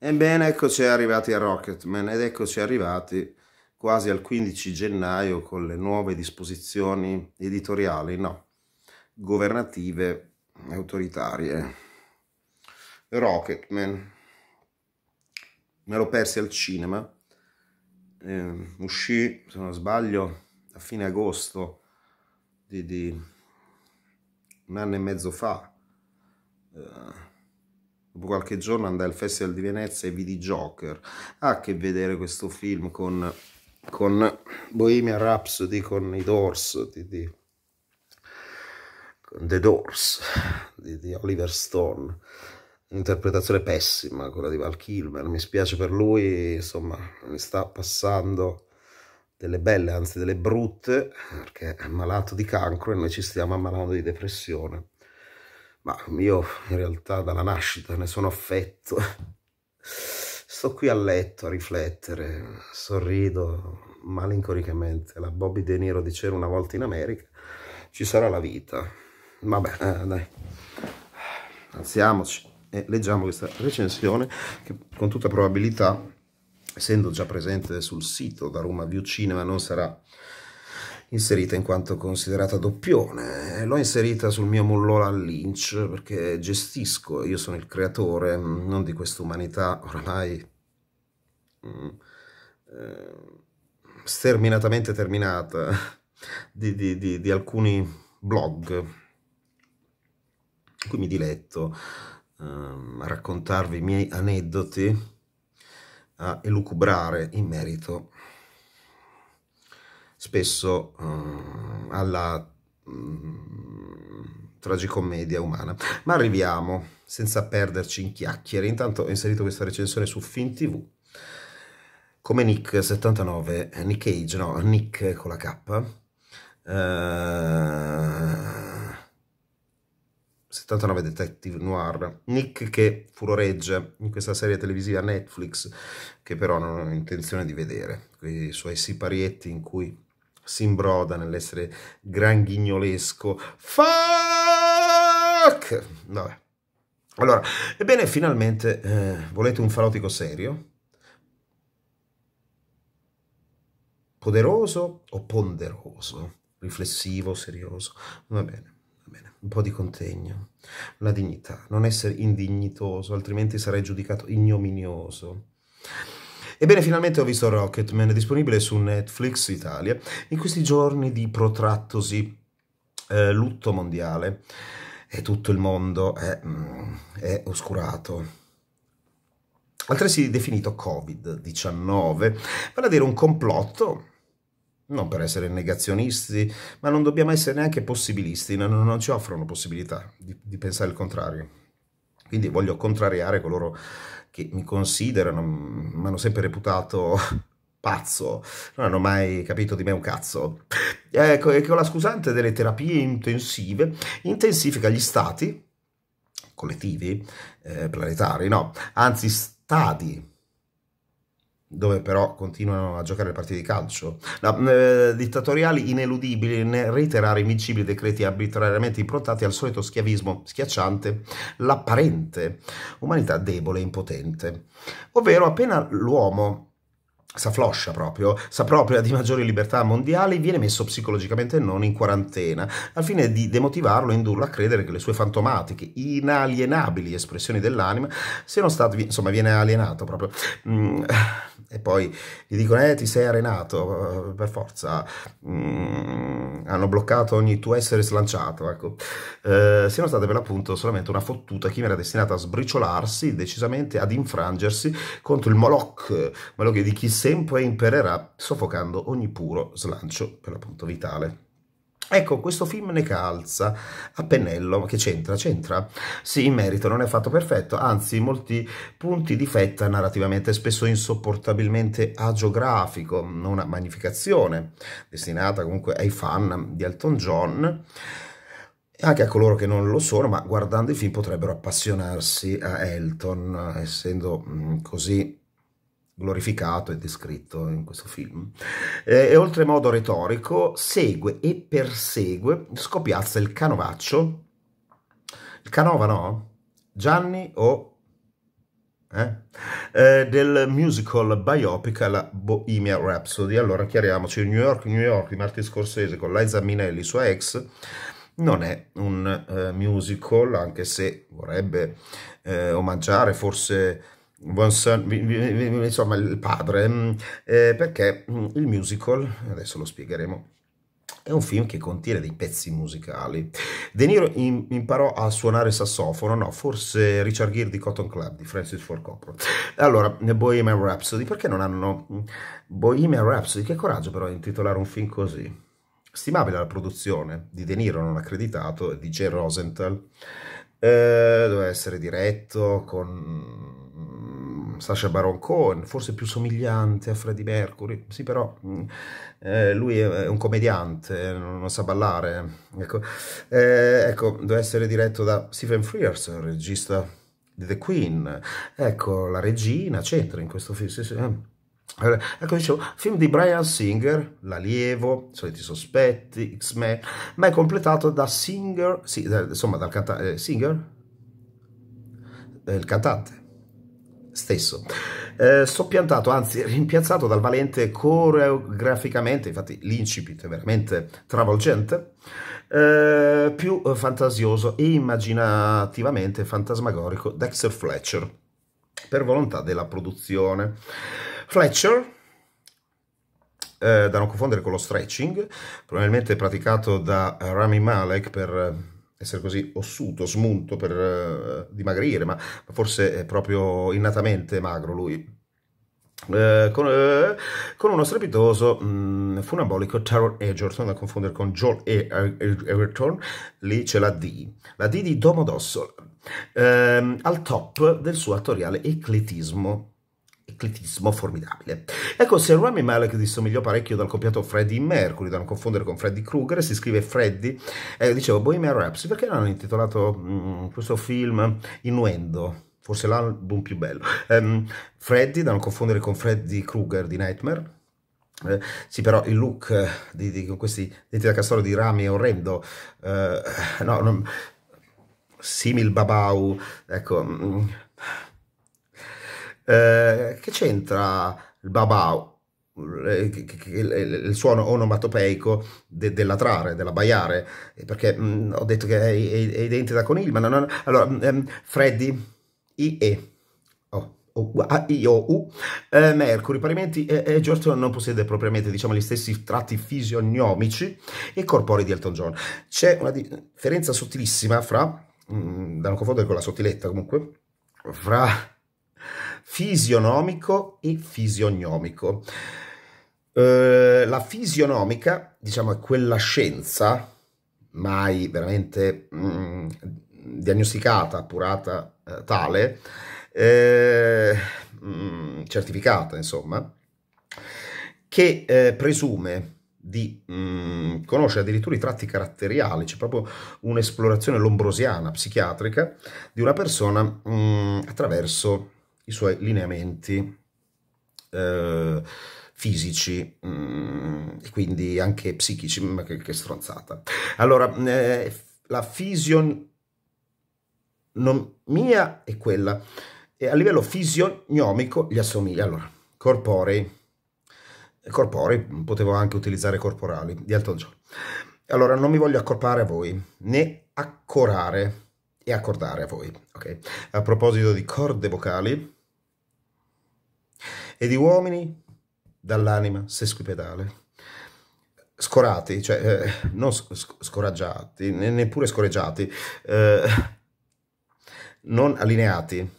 Ebbene, eccoci arrivati a Rocketman ed eccoci arrivati quasi al 15 gennaio con le nuove disposizioni editoriali, no, governative autoritarie. Rocketman, me lo persi al cinema, eh, uscì, se non sbaglio, a fine agosto di, di un anno e mezzo fa. Eh, qualche giorno andai al Festival di Venezia e vidi Joker. Ha a che vedere questo film con, con Bohemian Rhapsody, con i Doors, di, di, con The Doors, di, di Oliver Stone. Un'interpretazione pessima, quella di Val Kilmer. Mi spiace per lui, insomma, mi sta passando delle belle, anzi delle brutte, perché è malato di cancro e noi ci stiamo ammalando di depressione. Ma io in realtà dalla nascita ne sono affetto. Sto qui a letto a riflettere, sorrido malinconicamente. La Bobby De Niro diceva una volta in America, ci sarà la vita. Vabbè, eh, dai, alziamoci e leggiamo questa recensione che con tutta probabilità, essendo già presente sul sito da Roma View Cinema, non sarà inserita in quanto considerata doppione. L'ho inserita sul mio mullola Lynch perché gestisco, io sono il creatore, non di questa umanità oramai mm, eh, sterminatamente terminata, di, di, di, di, alcuni blog cui mi diletto eh, a raccontarvi i miei aneddoti, a elucubrare in merito spesso uh, alla um, tragicommedia umana. Ma arriviamo, senza perderci in chiacchiere. Intanto ho inserito questa recensione su FinTV. Come Nick 79, Nick Cage, no, Nick con la K. Uh, 79 Detective Noir, Nick che furoreggia in questa serie televisiva Netflix che però non ho intenzione di vedere, quei suoi siparietti in cui si imbroda nell'essere granghignolesco. Fuck! Vabbè. Allora, ebbene, finalmente eh, volete un falotico serio? Poderoso o ponderoso? Riflessivo, serioso? Va bene, va bene. Un po' di contegno, una dignità, non essere indignitoso, altrimenti sarei giudicato ignominioso. Ebbene, finalmente ho visto Rocketman, disponibile su Netflix Italia, in questi giorni di protrattosi eh, lutto mondiale e tutto il mondo è, mm, è oscurato. Altresì definito Covid-19, vale a dire un complotto non per essere negazionisti, ma non dobbiamo essere neanche possibilisti, non, non ci offrono possibilità di, di, pensare il contrario. Quindi voglio contrariare coloro che mi considerano, mi hanno sempre reputato pazzo, non hanno mai capito di me un cazzo. Ecco, e con la scusante delle terapie intensive intensifica gli stati collettivi, eh, planetari, no, anzi stadi dove però continuano a giocare le partite di calcio, no, eh, dittatoriali ineludibili nel reiterare invincibili decreti arbitrariamente improntati al solito schiavismo schiacciante, l'apparente umanità debole e impotente. Ovvero appena l'uomo s'affloscia proprio, s'appropria di maggiori libertà mondiali, viene messo psicologicamente non in quarantena, al fine di demotivarlo e indurlo a credere che le sue fantomatiche, inalienabili espressioni dell'anima siano state, insomma, viene alienato proprio. Mm, e poi gli dicono, eh, ti sei arenato, per forza, mm, hanno bloccato ogni tuo essere slanciato, ecco. Eh, siano state per l'appunto solamente una fottuta chimera destinata a sbriciolarsi, decisamente ad infrangersi contro il Moloch, quello di chi sempre impererà, soffocando ogni puro slancio, per l'appunto, vitale. Ecco, questo film ne calza a pennello, che c'entra? C'entra? Sì, in merito non è fatto perfetto, anzi molti punti difetta narrativamente, spesso insopportabilmente agiografico, una magnificazione destinata comunque ai fan di Elton John, anche a coloro che non lo sono, ma guardando il film potrebbero appassionarsi a Elton, essendo mm, così glorificato e descritto in questo film. E, e oltremodo retorico, segue e persegue, scopiazza il canovaccio. Il canova no? Gianni o... Eh? eh, del musical biopic alla Bohemian Rhapsody. Allora, chiariamoci, New York, New York di Martin Scorsese con Liza Minnelli, sua ex, non è un uh, musical, anche se vorrebbe uh, omaggiare forse Son, insomma il padre, mm, eh, perché mm, il musical, adesso lo spiegheremo, è un film che contiene dei pezzi musicali. De Niro imparò a suonare sassofono, no, forse Richard Gere di Cotton Club, di Francis Ford Coppola. Allora, Bohemian Rhapsody, perché non hanno... Bohemian Rhapsody, che coraggio però intitolare un film così. Stimabile la produzione, di De Niro non accreditato, di Jay Rosenthal. Eh, doveva essere diretto con Sasha Baron Cohen, forse più somigliante a Freddie Mercury, sì però mm, eh, lui è un commediante, non, non sa ballare, ecco, eh, ecco, deve essere diretto da Stephen Frears, regista di The Queen, ecco, la regina c'entra in questo film, sì, sì. Eh. Ecco, dicevo, film di Brian Singer, L'Allievo, Soliti Sospetti, X-Men, ma è completato da Singer, sì, insomma, dal cantante, eh, Singer? Eh, il cantante, stesso. Eh, soppiantato, anzi rimpiazzato dal valente coreograficamente, infatti l'incipit è veramente travolgente, eh, più fantasioso e immaginativamente fantasmagorico Dexter Fletcher, per volontà della produzione. Fletcher, eh, da non confondere con lo stretching, probabilmente praticato da Rami Malek per essere così ossuto, smunto per uh, dimagrire, ma forse è proprio innatamente magro lui. Uh, con, uh, con, uno strepitoso mh, funambolico Taron Egerton da confondere con Joel Egerton lì c'è la D la D di Domodossola uh, al top del suo attoriale ecletismo ecletismo formidabile. Ecco, se Rami Malek dissomigliò parecchio dal copiato Freddie Mercury, da non confondere con Freddie Krueger, si scrive Freddy, eh, dicevo Bohemian Rhapsody, perché non hanno intitolato mh, mm, questo film Innuendo? Forse l'album più bello. Um, Freddy, da non confondere con Freddy Krueger di Nightmare, eh, sì, però il look eh, di, di, questi denti da castoro di rami è orrendo. Eh, no, non, simil babau, ecco. Eh, che c'entra il babau? il suono onomatopeico de, della baiare, perché mh, mm, ho detto che è, è, è identica da conigli, ma non, non allora, um, Freddy, I-E, oh, I-O-U, eh, Mercury, parimenti e, e George non possiede propriamente diciamo, gli stessi tratti fisionomici e corporei di Elton John. C'è una differenza sottilissima fra, mh, mm, da non confondere con la sottiletta comunque, fra fisionomico e fisionomico. Eh, la fisionomica, diciamo, è quella scienza mai veramente mh, mm, diagnosticata, appurata eh, tale, eh, mh, mm, certificata, insomma, che eh, presume di mh, mm, conoscere addirittura i tratti caratteriali, c'è proprio un'esplorazione lombrosiana, psichiatrica, di una persona attraverso i suoi lineamenti eh, fisici mh, mm, e quindi anche psichici, ma che, che stronzata. Allora, eh, la fisionomia è quella, e a livello fisionomico gli assomiglia. Allora, corporei, corporei, potevo anche utilizzare corporali, di Elton John. Allora, non mi voglio accorpare a voi, né accorare e accordare a voi, ok? A proposito di corde vocali, e di uomini dall'anima sesquipedale. Scorati, cioè eh, non scoraggiati, neppure scorreggiati, eh, non allineati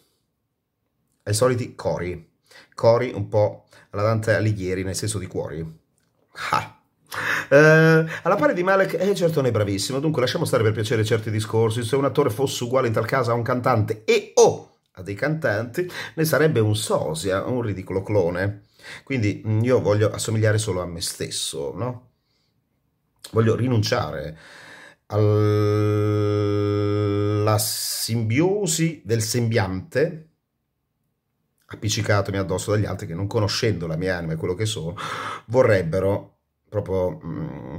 ai soliti cori, cori un po' alla Dante Alighieri, nel senso di cuori. Ah. Uh, alla pari di Malek Edgerton è bravissimo, dunque lasciamo stare per piacere certi discorsi. Se un attore fosse uguale in tal caso a un cantante e o a dei cantanti, ne sarebbe un sosia, un ridicolo clone. Quindi mm, io voglio assomigliare solo a me stesso, no? Voglio rinunciare alla simbiosi del sembiante appiccicatomi addosso dagli altri che non conoscendo la mia anima e quello che sono vorrebbero proprio mm,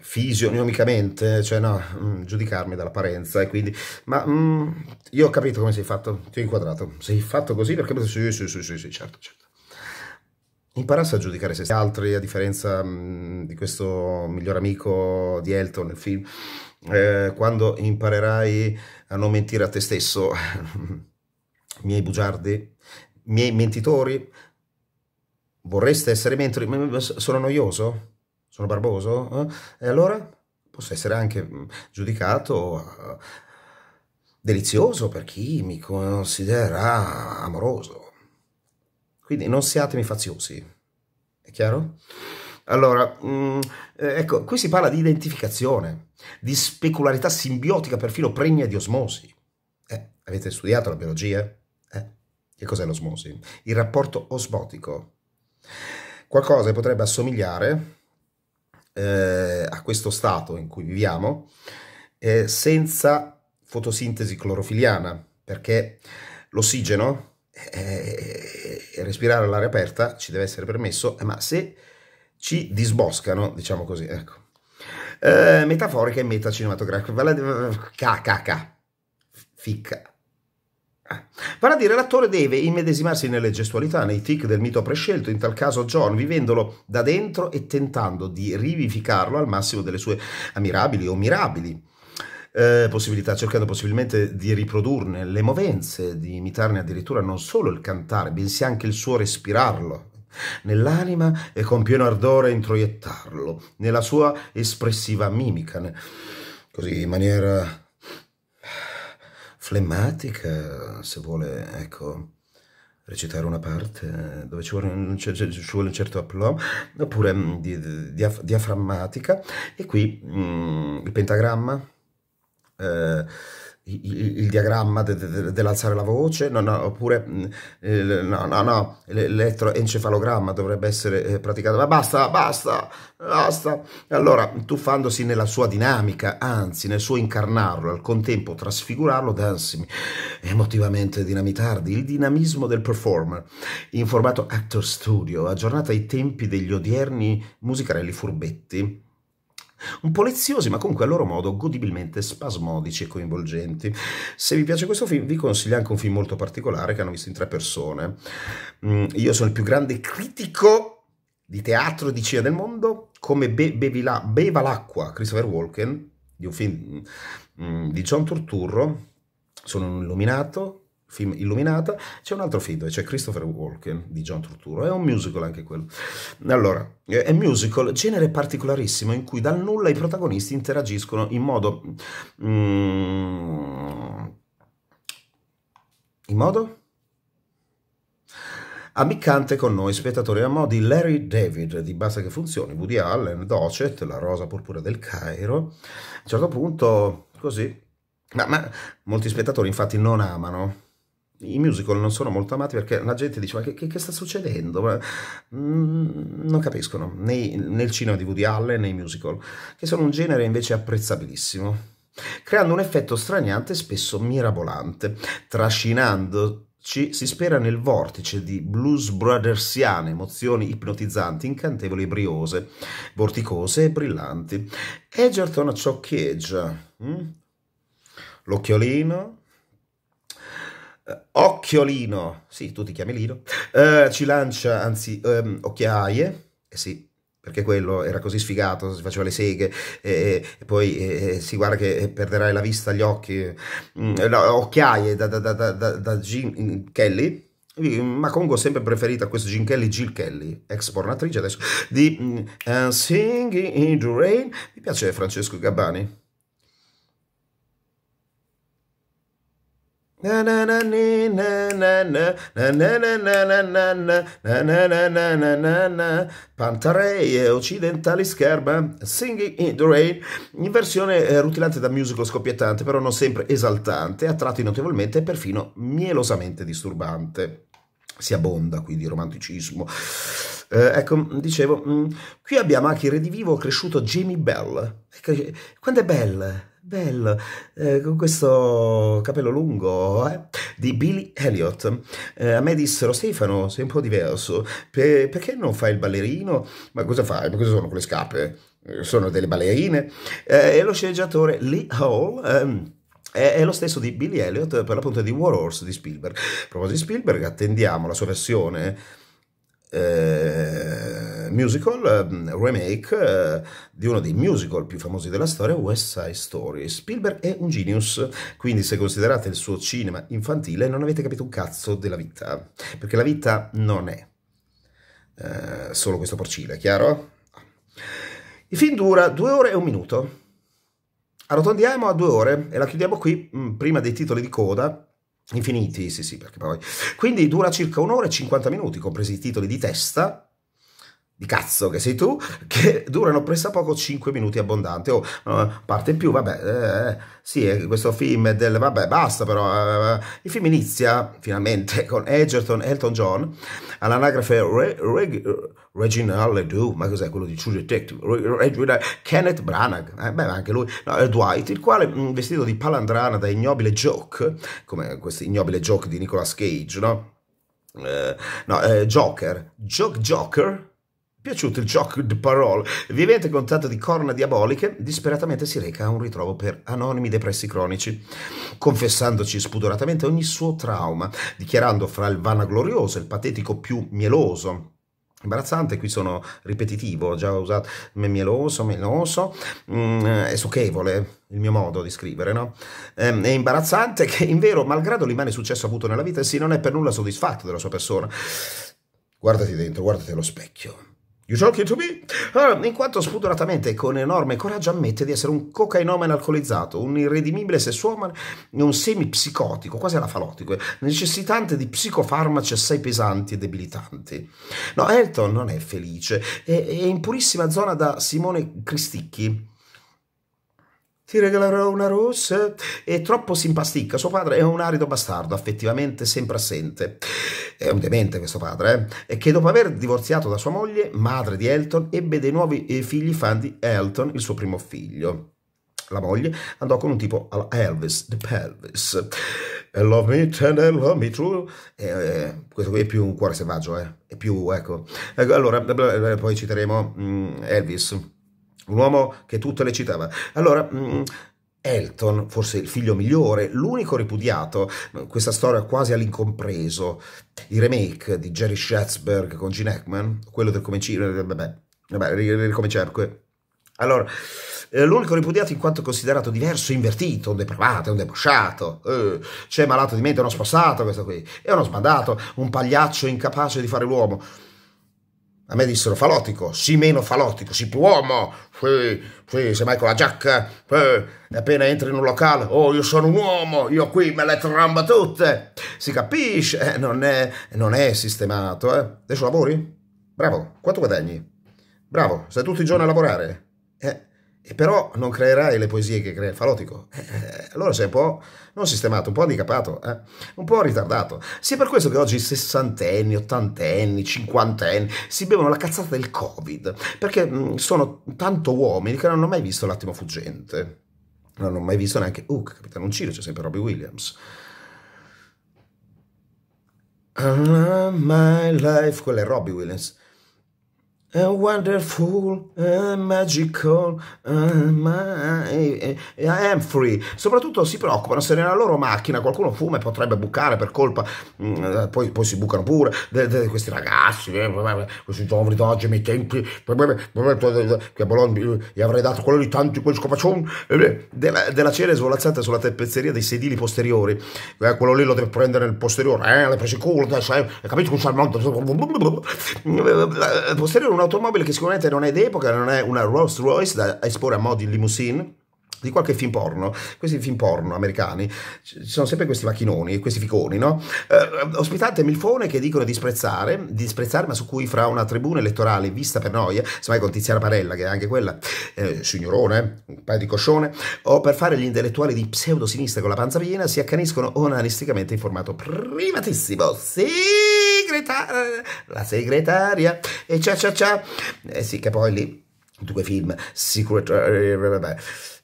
fisionomicamente, cioè no, mm, giudicarmi dall'apparenza e quindi, ma mm, io ho capito come sei fatto, ti ho inquadrato, sei fatto così perché sì, sì, sì, sì, sì certo, certo. Imparassi a giudicare se altri, a differenza mh, mm, di questo miglior amico di Elton nel film, eh, quando imparerai a non mentire a te stesso, miei bugiardi, miei mentitori, vorreste essere mentori, sono noioso? Sono barboso? Eh? E allora posso essere anche mm, giudicato uh, delizioso per chi mi considera amoroso. Quindi non siatemi faziosi, è chiaro? Allora, mm, eh, ecco, qui si parla di identificazione, di specularità simbiotica, perfino pregna di osmosi. Eh, avete studiato la biologia? Eh? Che cos'è l'osmosi? Il rapporto osmotico. Qualcosa potrebbe assomigliare eh, a questo stato in cui viviamo eh, senza fotosintesi clorofiliana, perché l'ossigeno eh, respirare all'aria aperta ci deve essere permesso, eh, ma se ci disboscano, diciamo così, ecco. Eh, metaforica e metacinematografica, KKK, ficca. Vale a dire, l'attore deve immedesimarsi nelle gestualità, nei tic del mito prescelto, in tal caso John, vivendolo da dentro e tentando di rivivificarlo al massimo delle sue ammirabili o mirabili. Eh, possibilità, cercando possibilmente di riprodurne le movenze, di imitarne addirittura non solo il cantare, bensì anche il suo respirarlo. Nell'anima e con pieno ardore introiettarlo nella sua espressiva mimica, così in maniera flemmatica, se vuole, ecco, recitare una parte dove ci vuole, ci vuole un certo aplomb, oppure mm, di, di, diaframmatica, e qui mh, mm, il pentagramma, eh, il, il, diagramma de, de, dell'alzare la voce, no, no, oppure mm, no, no, no, l'elettroencefalogramma dovrebbe essere eh, praticato, ma basta, basta, basta. Allora, tuffandosi nella sua dinamica, anzi nel suo incarnarlo, al contempo trasfigurarlo, dansimi emotivamente dinamitardi, il dinamismo del performer, in formato actor studio, aggiornato ai tempi degli odierni musicarelli furbetti, un po' leziosi, ma comunque a loro modo godibilmente spasmodici e coinvolgenti. Se vi piace questo film, vi consiglio anche un film molto particolare che hanno visto in tre persone. Mm, io sono il più grande critico di teatro e di cinema del mondo, come Be- Bevila- Beva l'acqua, Christopher Walken, di un film mm, di John Turturro. Sono un illuminato, film Illuminata, c'è un altro film, c'è Christopher Walken di John Turturro, è un musical anche quello. Allora, è un musical, genere particolarissimo in cui dal nulla i protagonisti interagiscono in modo... Mm, in modo? ammiccante con noi spettatori a mo' di Larry David di Basta che funzioni, Woody Allen, Docet, La rosa purpura del Cairo. A un certo punto, così. Ma, ma molti spettatori infatti non amano i musical non sono molto amati perché la gente dice ma che, che, che sta succedendo? Ma, mm, non capiscono, nei, nel cinema di Woody Allen, nei musical, che sono un genere invece apprezzabilissimo, creando un effetto straniante e spesso mirabolante, trascinandoci si spera nel vortice di blues brothersiane emozioni ipnotizzanti, incantevoli e briose, vorticose e brillanti. Egerton cioccheggia, hm? l'occhiolino, Uh, Occhiolino, sì, tu ti chiami Lino, uh, ci lancia, anzi, um, occhiaie, eh sì, perché quello era così sfigato, si faceva le seghe e, e poi e, si guarda che perderai la vista agli occhi, mm, no, occhiaie da, da, da, da, Jim Kelly, ma comunque ho sempre preferito a questo Jim Kelly, Jill Kelly, ex pornatrice adesso, di uh, Singing in the Rain, mi piace Francesco Gabbani. Pantarei occidentali scherma Singing in the Rain in versione rutilante da musical scoppiettante però non sempre esaltante a tratti notevolmente e perfino mielosamente disturbante si abbonda qui di romanticismo eh, ecco, dicevo, qui abbiamo anche il redivivo cresciuto Jamie Bell. Quando è Bell? Bello, eh, con questo capello lungo, eh, di Billy Elliot. Eh, a me dissero, Stefano, sei un po' diverso, per, perché non fai il ballerino? Ma cosa fai? Ma cosa sono quelle scarpe? Eh, sono delle ballerine. Eh, e lo sceneggiatore Lee Hall... Ehm, è lo stesso di Billy Elliot per l'appunto di War Horse di Spielberg. A proposito di Spielberg, attendiamo la sua versione eh, musical, eh, remake eh, di uno dei musical più famosi della storia, West Side Story. Spielberg è un genius, quindi se considerate il suo cinema infantile non avete capito un cazzo della vita, perché la vita non è eh, solo questo porcile, chiaro? Il film dura due ore e un minuto. Arrotondiamo a due ore e la chiudiamo qui, mh, mm, prima dei titoli di coda, Infiniti, sì, sì, perché poi... Quindi dura circa un'ora e 50 minuti, compresi i titoli di testa, di cazzo che sei tu, che durano pressappoco 5 minuti abbondanti. O oh, parte in più, vabbè, eh, sì, eh, questo film è del... vabbè, basta però. Eh, il film inizia finalmente con Edgerton Elton John all'anagrafe Re, Re, Reginald Ledoux, ma cos'è quello di True Detective? Re, Kenneth Branagh, eh, beh, anche lui, no, Dwight, il quale vestito di palandrana da ignobile joke, come questo ignobile joke di Nicolas Cage, no? Eh, no, eh, Joker, Joke Joker, Piaciuto il gioco di parole, vivente contatto di corna diaboliche, disperatamente si reca a un ritrovo per anonimi depressi cronici, confessandoci spudoratamente ogni suo trauma, dichiarando fra il vanaglorioso e il patetico più mieloso imbarazzante, qui sono ripetitivo, ho già usato mieloso, meloso, mm, è succhevole il mio modo di scrivere, no? Ehm, è imbarazzante che in vero, malgrado l'immane successo avuto nella vita, sì, non è per nulla soddisfatto della sua persona. Guardati dentro, guardati allo specchio. You talking to me? Allora, in quanto spudoratamente e con enorme coraggio ammette di essere un cocainomane alcolizzato, un irredimibile sessuomane un semipsicotico, quasi anafalotico, necessitante di psicofarmaci assai pesanti e debilitanti. No, Elton non è felice, è, è in purissima zona da Simone Cristicchi ti regalerò una rossa. E troppo si. Suo padre è un arido bastardo, affettivamente sempre assente. È un demente questo padre, eh? Che dopo aver divorziato da sua moglie, madre di Elton, ebbe dei nuovi eh, figli fan di Elton, il suo primo figlio. La moglie andò con un tipo alla Elvis, The Pelvis. Love me tender, love me true. Eh, questo qui è più un cuore selvaggio, eh? È più, ecco. ecco allora, poi citeremo mm, Elvis un uomo che tutto le citava. Allora, mm, Elton, forse il figlio migliore, l'unico ripudiato, questa storia quasi all'incompreso, il remake di Jerry Schatzberg con Gene Hackman, quello del come vabbè, vabbè, ricominciare. Allora, eh, l'unico ripudiato in quanto considerato diverso, invertito, un depravato, un debosciato, eh, c'è malato di mente, uno sposato questo qui, è uno sbandato, un pagliaccio incapace di fare l'uomo. A me dissero falotico, sì meno falotico, sì più uomo, sì, sì, semmai con la giacca, sì, appena entri in un locale, oh io sono un uomo, io qui me le tramba tutte, si capisce, eh, non, è, non è sistemato, eh. Adesso lavori? Bravo, quanto guadagni? Bravo, stai tutti i giorni a lavorare? Eh, e però non creerai le poesie che crea il falotico. Eh, eh, allora sei un po' non sistemato, un po' handicapato, eh? un po' ritardato. Sì, per questo che oggi sessantenni, ottantenni, cinquantenni si bevono la cazzata del Covid, perché mh, mm, sono tanto uomini che non hanno mai visto l'attimo fuggente. Non hanno mai visto neanche Hook, Capitano Uncino, c'è sempre Robbie Williams. Uh, my life, quella è Robbie Williams. A wonderful, uh, magical, uh, my, I am free. Soprattutto si preoccupano se nella loro macchina qualcuno fuma e potrebbe bucare per colpa, mm, poi, poi, si bucano pure, de, de, questi ragazzi, eh, questi giovani d'oggi, tempi, che a Bologna gli avrei dato quello di tanti, quel scopaccione, della, della cera svolazzata sulla tappezzeria dei sedili posteriori. Eh, quello lì lo deve prendere nel posteriore, eh, l'hai preso il culo, hai capito? Un salmone, posteriore una un'automobile che sicuramente non è d'epoca, non è una Rolls Royce da esporre a modi in limousine, di qualche film porno, questi film porno americani, ci sono sempre questi macchinoni, questi ficoni, no? Eh, ospitante Milfone che dicono di disprezzare, di disprezzare, ma su cui fra una tribuna elettorale vista per noia, semmai con Tiziana Parella, che è anche quella, eh, signorone, un paio di coscione, o per fare gli intellettuali di pseudo-sinistra con la panza piena, si accaniscono onanisticamente in formato privatissimo. Segretaria, la segretaria, e cia cia cia. Eh sì, che poi lì, due film, Secret, eh, vabbè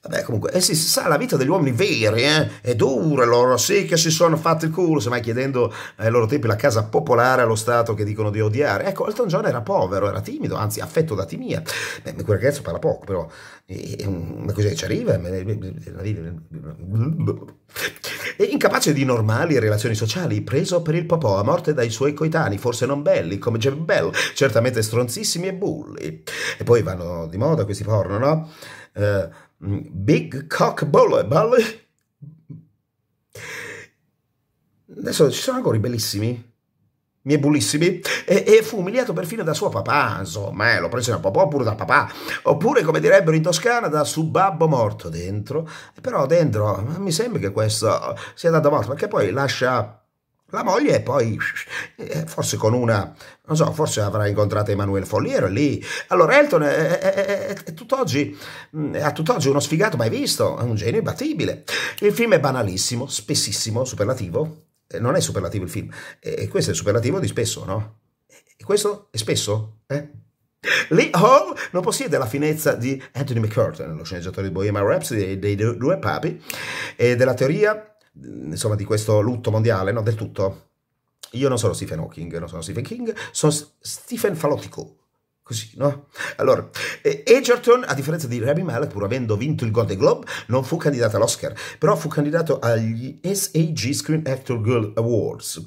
Vabbè, comunque, eh sì, si sa, la vita degli uomini veri, eh, è dura, loro sì che si sono fatti il culo, semmai chiedendo ai loro tempi la casa popolare allo Stato che dicono di odiare. Ecco, Elton John era povero, era timido, anzi affetto da timia. Beh, quel ragazzo parla poco, però è una cosa che ci arriva. È incapace di normali relazioni sociali, preso per il popò a morte dai suoi coetanei, forse non belli, come Jeff Bell, certamente stronzissimi e bulli. E poi vanno di moda questi porno, no? Uh, Big Cock bully. Adesso ci sono ancora i bellissimi, miei bullissimi, e, e, fu umiliato perfino da suo papà, insomma, eh, l'ho preso da papà oppure da papà, oppure come direbbero in Toscana da suo babbo morto dentro, però dentro mi sembra che questo sia dato morto, perché poi lascia la moglie poi eh, forse con una, non so, forse avrà incontrato Emanuele Folliero lì. Allora Elton è, è, è, è tutt'oggi, mm, a tutt'oggi uno sfigato mai visto, è un genio imbattibile. Il film è banalissimo, spessissimo, superlativo. Eh, non è superlativo il film, e questo è il superlativo di spesso, no? E questo è spesso, eh? Lee Hall non possiede la finezza di Anthony McCurtain, lo sceneggiatore di Bohemian Rhapsody dei due papi, e della teoria insomma, di questo lutto mondiale, no, del tutto. Io non sono Stephen Hawking, non sono Stephen King, sono Stephen Falotico. Così, no? Allora, Edgerton, a differenza di Rami Malek, pur avendo vinto il Golden Globe, non fu candidato all'Oscar, però fu candidato agli SAG Screen Actor Girl Awards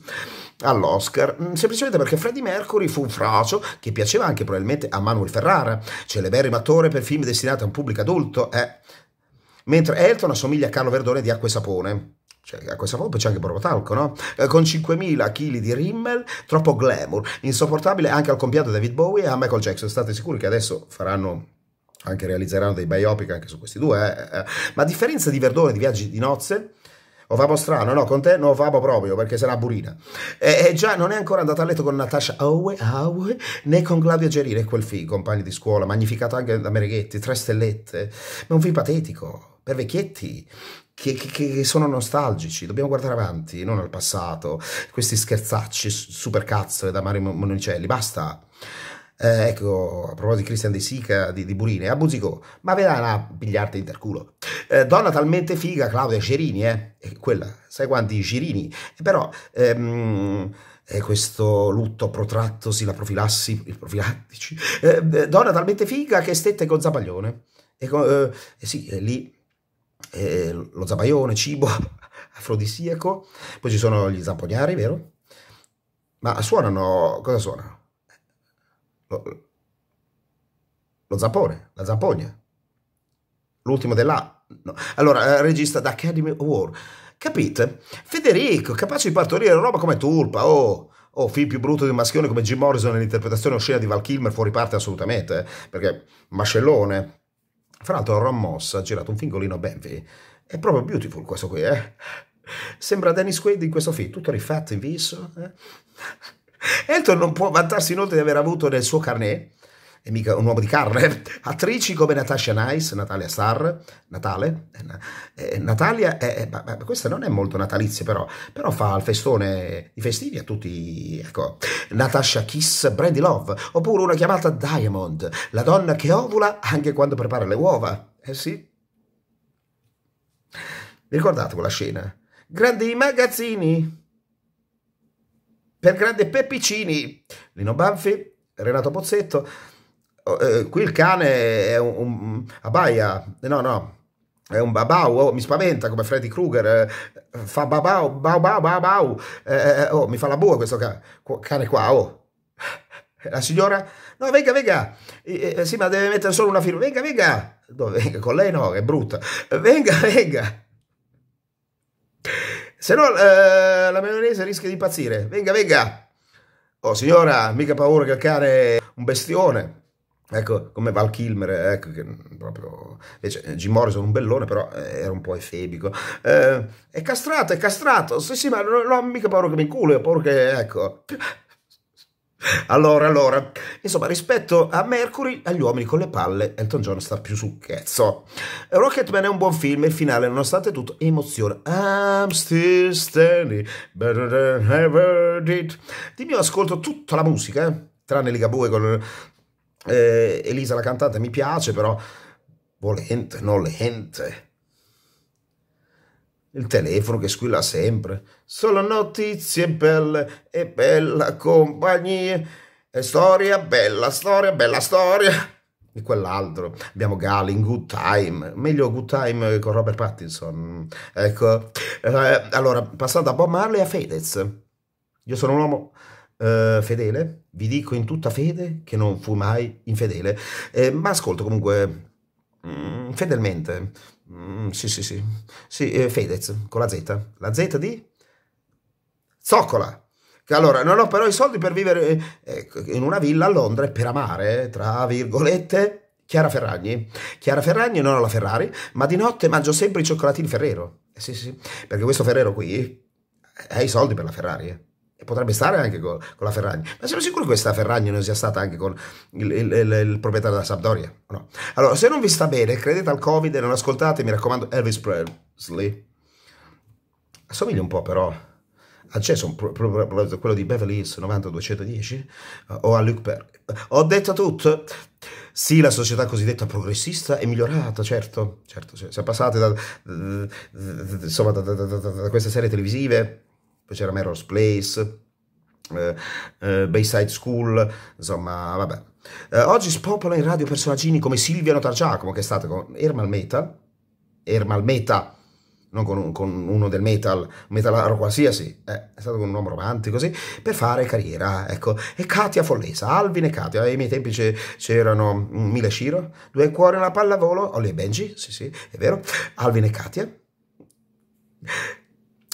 all'Oscar, semplicemente perché Freddie Mercury fu un frocio che piaceva anche probabilmente a Manuel Ferrara, celeberrimo attore per film destinati a un pubblico adulto, eh. mentre Elton assomiglia a Carlo Verdone di Acqua e Sapone cioè, a questa volta c'è anche Talco, no? Eh, con 5.000 kg di rimmel, troppo glamour, insopportabile anche al compianto David Bowie e a Michael Jackson. State sicuri che adesso faranno anche realizzeranno dei biopic anche su questi due, eh? eh. ma a differenza di Verdone di Viaggi di nozze, o vamo strano, no, con te non vamo proprio perché una burina. E, e, già non è ancora andato a letto con Natasha Owe, Owe né con Claudia Gerire, quel film, compagni di scuola, magnificato anche da Mereghetti, tre stellette. Ma un film patetico, per vecchietti che, che, che, sono nostalgici, dobbiamo guardare avanti, non al passato, questi scherzacci super cazzo da Mario Monicelli, basta. Eh, ecco, a proposito di Christian De Sica, di, di Burine, a Busico, ma vedrà a pigliarti interculo. Eh, donna talmente figa, Claudia Cerini, eh, quella, sai quanti Cirini, però... Ehm, eh, questo lutto protrattosi, la profilassi, i profilattici, eh, donna talmente figa che stette con Zapaglione. E, eh, sì, lì eh, lo zabaione, cibo afrodisiaco, poi ci sono gli zamponiari, vero? Ma suonano, cosa suonano? Lo, lo zampone, la zampogna. L'ultimo dell'A. No. Allora, eh, regista d'Academy Award. Capite? Federico, capace di partorire roba come Tulpa, oh... Oh, film più brutto di un maschione come Jim Morrison nell'interpretazione oscena di Val Kilmer fuori parte assolutamente, eh? perché mascellone, fra l'altro Ron Moss ha girato un fingolino Benvie. È proprio beautiful questo qui, eh? Sembra Dennis Quaid in questo film, tutto rifatto in viso. Eh? Elton non può vantarsi inoltre di aver avuto nel suo carnet è mica un uomo di carne. Attrici come Natasha Nice, Natalia Star, Natale, eh, eh Natalia, eh, questa non è molto natalizia però, però fa il festone di festivi a tutti, ecco, Natasha Kiss, Brandy Love, oppure una chiamata Diamond, la donna che ovula anche quando prepara le uova, eh sì. Vi ricordate quella scena? Grandi magazzini per grandi peppicini, Lino Banfi, Renato Pozzetto, eh, qui il cane è un, un abbaia, no no, è un babau, oh, mi spaventa come Freddy Krueger, eh, fa babau, bau bau bau bau, eh, eh, oh, mi fa la bua questo cane, cane qua, oh. La signora, no venga venga, eh, sì ma deve mettere solo una firma, venga venga, Dove, venga con lei no, è brutta, venga venga. Se no eh, la maionese rischia di impazzire, venga venga. Oh signora, mica paura che il cane è un bestione. Ecco, come Val Kilmer, ecco, che proprio... Invece Jim Morrison un bellone, però eh, era un po' efebico. Eh, è castrato, è castrato. Sì, sì, ma non ho mica paura che mi inculi, ho paura che... Ecco... Allora, allora, insomma, rispetto a Mercury, agli uomini con le palle, Elton John sta più sul cazzo. Rocketman è un buon film, il finale, nonostante tutto, emoziona. I'm still standing, better than ever did. Di mio ascolto tutta la musica, eh? tranne Ligabue con eh, Elisa la cantante mi piace, però volente, nolente. Il telefono che squilla sempre. Solo notizie belle e bella compagnia. E storia bella, storia bella, storia. E quell'altro. Abbiamo Gali in Good Time. Meglio Good Time con Robert Pattinson. Ecco. Eh, allora, passando da Bob Marley a Fedez. Io sono un uomo eh, fedele. Vi dico in tutta fede che non fu mai infedele. Eh, ma ascolto comunque Mm, fedelmente. Mm, sì, sì, sì. Sì, eh, Fedez, con la Z. La Z di? Zoccola. Che allora, non ho però i soldi per vivere eh, in una villa a Londra e per amare, tra virgolette, Chiara Ferragni. Chiara Ferragni non ho la Ferrari, ma di notte mangio sempre i cioccolatini Ferrero. Eh, sì, sì, perché questo Ferrero qui ha i soldi per la Ferrari, eh potrebbe stare anche con, con, la Ferragni, ma sono sicuro che questa Ferragni non sia stata anche con il, il, il, il proprietario della Sampdoria? No? Allora, se non vi sta bene, credete al Covid e non ascoltate, mi raccomando, Elvis Presley. Assomiglia un po' però a Jason, quello di Beverly Hills 90210 o a Luke Perry. Ho detto tutto? Sì, la società cosiddetta progressista è migliorata, certo, certo, siamo passati da, da, da, da queste serie televisive poi c'era Melrose Place, eh, eh, Bayside School, insomma, vabbè. Eh, oggi spopola in radio personaggini come Silvia Notargiacomo, che è stata con Ermal Metal, Ermal Meta, non con, con, uno del metal, metalaro qualsiasi, eh, è stato con un uomo romantico così, per fare carriera, ecco. E Katia Follesa, Alvin e Katia, ai miei tempi c'erano Mile Shiro, Due Cuori una pallavolo, Ollie e Benji, sì sì, è vero, Alvin e Katia.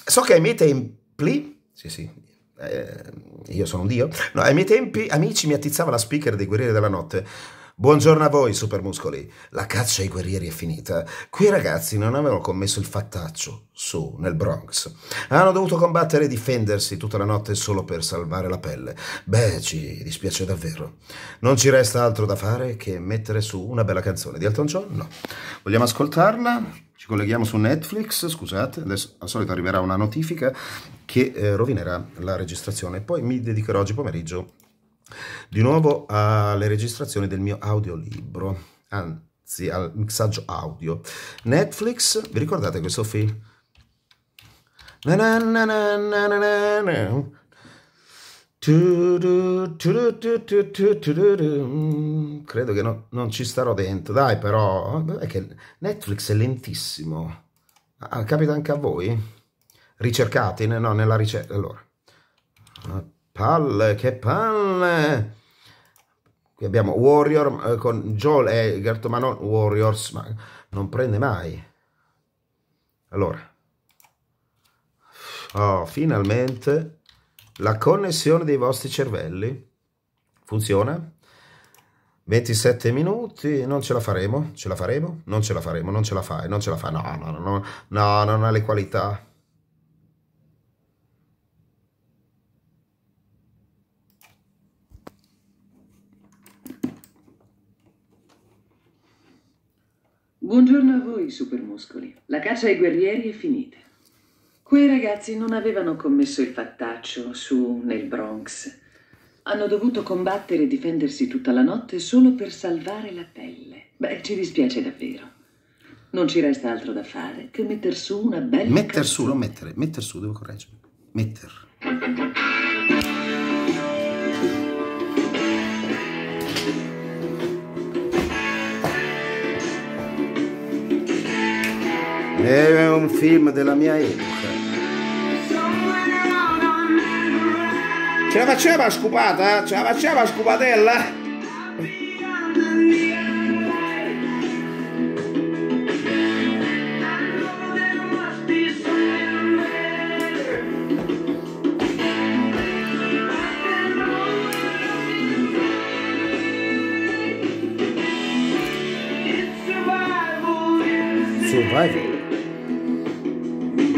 So che ai miei tempi Pli, sì sì, eh, io sono un dio, no, ai miei tempi amici mi attizzava la speaker dei guerrieri della notte. Buongiorno a voi, supermuscoli. La caccia ai guerrieri è finita. Quei ragazzi non avevano commesso il fattaccio su, nel Bronx. Hanno dovuto combattere e difendersi tutta la notte solo per salvare la pelle. Beh, ci dispiace davvero. Non ci resta altro da fare che mettere su una bella canzone di Elton John? No. Vogliamo ascoltarla? Colleghiamo su Netflix, scusate, adesso al solito arriverà una notifica che eh, rovinerà la registrazione. Poi mi dedicherò oggi pomeriggio di nuovo alle registrazioni del mio audiolibro, anzi al mixaggio audio. Netflix, vi ricordate questo film? Na na na. Credo che no, non ci starò dentro, dai però, è che Netflix è lentissimo, ah, capita anche a voi? Ricercati? No, nella ricerca, allora, palle, che palle! Qui abbiamo Warrior eh, con Joel e Gerto Manon, Warriors, ma non prende mai. Allora, oh, finalmente la connessione dei vostri cervelli funziona? 27 minuti, non ce la faremo, ce la faremo, non ce la faremo, non ce la fai, non ce la fai, no, no, no, no, no non ha le qualità. Buongiorno a voi, supermuscoli. La caccia ai guerrieri è finita. Quei ragazzi non avevano commesso il fattaccio su nel Bronx. Hanno dovuto combattere e difendersi tutta la notte solo per salvare la pelle. Beh, ci dispiace davvero. Non ci resta altro da fare che metter su una bella Metter canzone. su, non mettere. Metter su, devo correggere. Metter. È un film della mia epoca. Ce la facciamo a scupata? Ce la facciamo a scupatella? Survival.